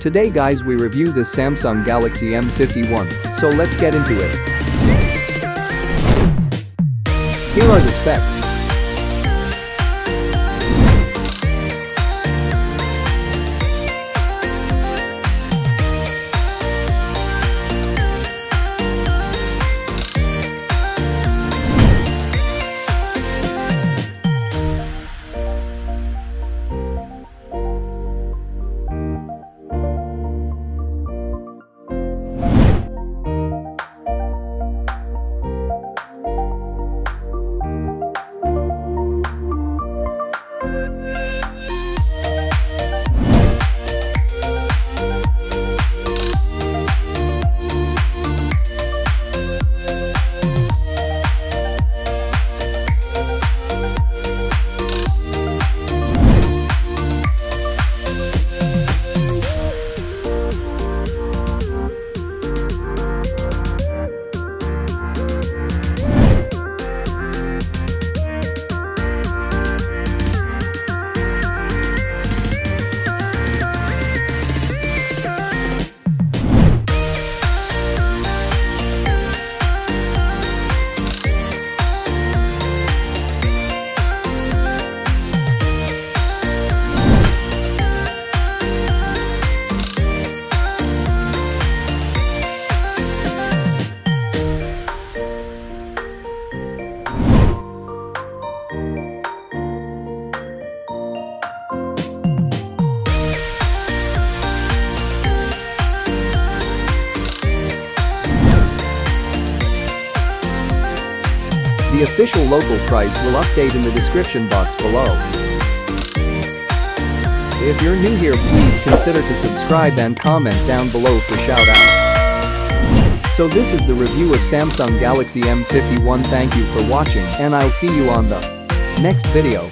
Today guys we review the Samsung Galaxy M51, so let's get into it. Here are the specs. The official local price will update in the description box below. If you're new here please consider to subscribe and comment down below for shout out. So this is the review of Samsung Galaxy M51 thank you for watching and I'll see you on the next video.